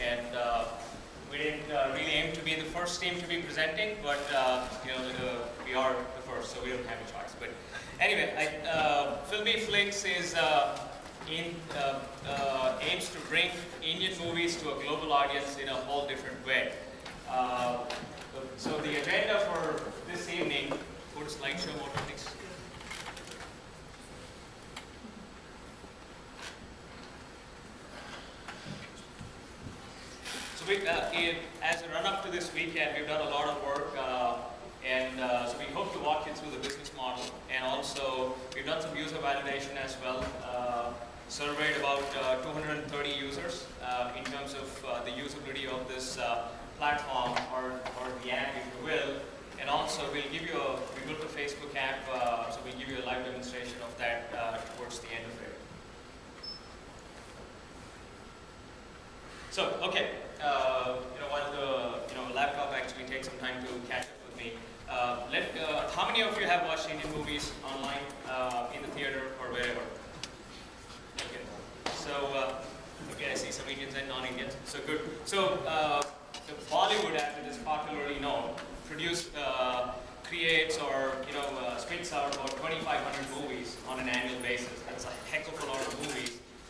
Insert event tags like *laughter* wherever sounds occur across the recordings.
And uh, we didn't uh, really aim to be the first team to be presenting, but uh, you know uh, we are the first, so we don't have a choice. But anyway, I, uh, Filmy Flix is uh, in, aims to bring Indian movies to a global audience in a whole different way. So the agenda for this evening, go to slideshow mode, please. So we, uh, in, as a run-up to this weekend, we've done a lot of work, uh, and uh, so we hope to walk you through the business model, and also we've done some user validation as well. Uh, surveyed about uh, 230 users uh, in terms of uh, the usability of this platform or, or the app, if you will. And also, we'll give you a, we built a Facebook app, so we'll give you a live demonstration of that towards the end of it. So, okay, uh, you know, while the you know laptop actually takes some time to catch up with me, uh, let uh, how many of you have watched Indian movies online, uh, in the theater or wherever? Okay, so uh, okay, I see some Indians and non-Indians. So good. So uh, the Bollywood, as it is popularly known, produce uh, creates or you know spits out about 2,500 movies on an annual basis. That's a heck of a lot of movies.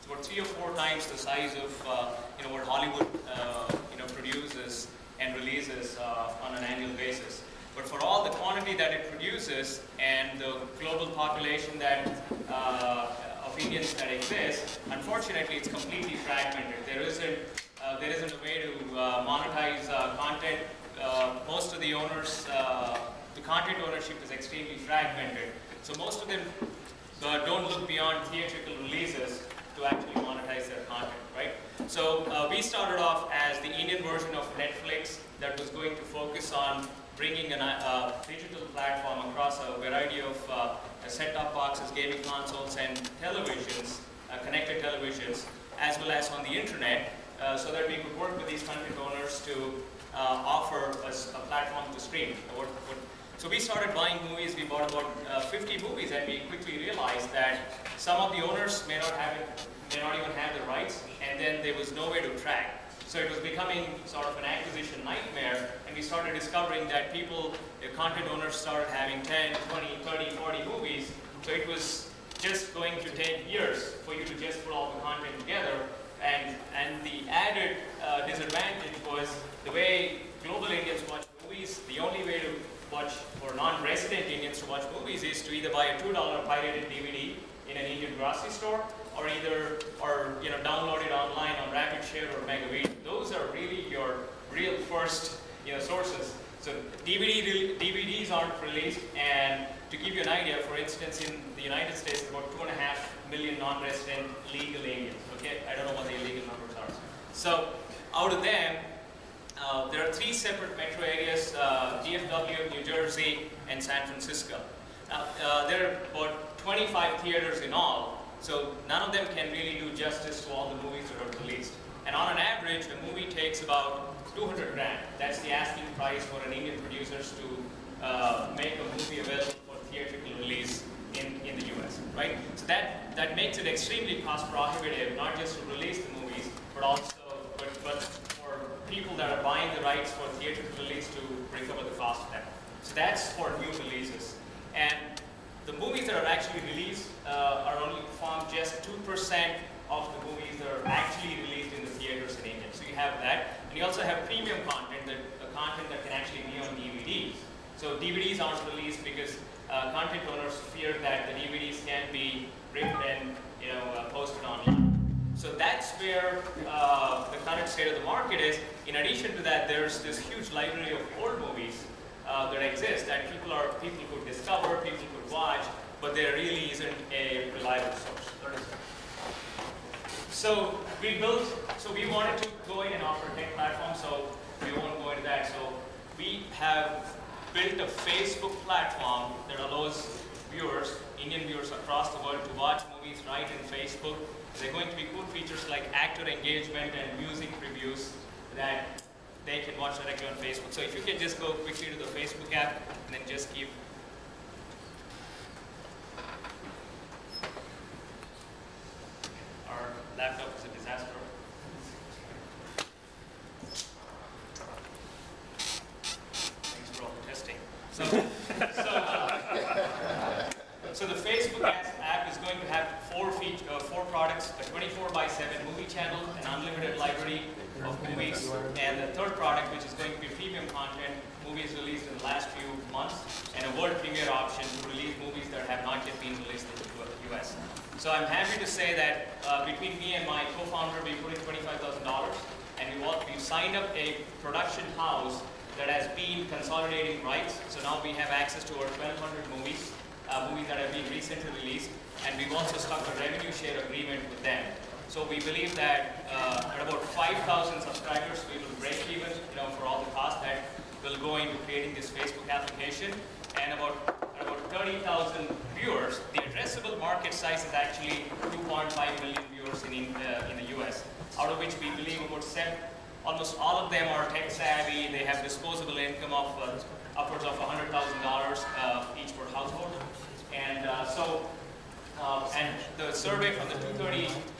About three or four times the size of uh, you know what Hollywood uh, you know produces and releases uh, on an annual basis. But for all the quantity that it produces and the global population that uh, of Indians that exist, unfortunately, it's completely fragmented. There isn't uh, there isn't a way to uh, monetize content. Most of the owners, the content ownership is extremely fragmented. So most of them don't look beyond theatrical releases to actually monetize their content, right? So uh, we started off as the Indian version of Netflix that was going to focus on bringing a uh, digital platform across a variety of uh, set-top boxes, gaming consoles, and televisions, uh, connected televisions, as well as on the internet, uh, so that we could work with these content owners to uh, offer us a platform to stream. What, what, so we started buying movies. We bought about uh, 50 movies, and we quickly realized that some of the owners may not have it, may not even have the rights, and then there was no way to track. So it was becoming sort of an acquisition nightmare, and we started discovering that people, the content owners, started having 10, 20, 30, 40 movies. So it was just going to take years for you to just put all the content together. And, and the added uh, disadvantage was the way global Indians watch movies, the only way to watch, for non-resident Indians watch movies is to either buy a $2 pirated DVD in an Indian grocery store, or either, or you know, download it online on RapidShare or Megavideo. Those are really your real first, you know, sources. So DVD, DVDs aren't released, and to give you an idea, for instance, in the United States, about two and a half million non-resident legal Indians. Okay, I don't know what the illegal numbers are. So out of them, uh, there are three separate metro areas: uh, DFW, New Jersey, and San Francisco. Uh, there are about 25 theaters in all, so none of them can really do justice to all the movies that are released. And on an average, the movie takes about 200 grand. That's the asking price for an Indian producers to uh, make a movie available for theatrical release in, in the US, right? So that, that makes it extremely cost prohibitive, not just to release the movies, but also but, but for people that are buying the rights for theatrical release to recover the cost of that. So that's for new releases. And the movies that are actually released uh, are only form just 2% of the movies that are actually released in the theaters in India. So you have that. And you also have premium content, that, uh, content that can actually be on DVDs. So DVDs aren't released because uh, content owners fear that the DVDs can be ripped and you know, uh, posted online. So that's where uh, the current state of the market is. In addition to that, there's this huge library of uh, that exist that people are people could discover, people could watch, but there really isn't a reliable source. So we built, so we wanted to go in and offer a tech platform, so we won't go into that. So we have built a Facebook platform that allows viewers, Indian viewers across the world to watch movies right in Facebook. There are going to be cool features like actor engagement and music reviews that they can watch directly on Facebook. So if you can just go quickly to the Facebook app and then just keep. our laptop is a disaster. Thanks for all the testing. So, *laughs* so, uh, so the Facebook app going to have four uh, four products: a 24 by 7 movie channel, an unlimited library of movies, and the third product, which is going to be premium content, movies released in the last few months, and a world premiere option to release movies that have not yet been released in the U.S. So I'm happy to say that uh, between me and my co-founder, we put in $25,000, and we want, we've signed up a production house that has been consolidating rights. So now we have access to over 1,200 movies, uh, movies that have been recently released, and we've also struck a revenue share agreement with them. So we believe that uh, at about 5,000 subscribers, we will break even, you know, for all the costs that will go into creating this Facebook application, and about about 30,000 viewers. The addressable market size is actually 2.5 million viewers in uh, in the U.S. Out of which we believe about seven, almost all of them are tech savvy. They have disposable income of uh, upwards of $100,000 uh, each per household, and uh, so. Uh, and the survey from the 230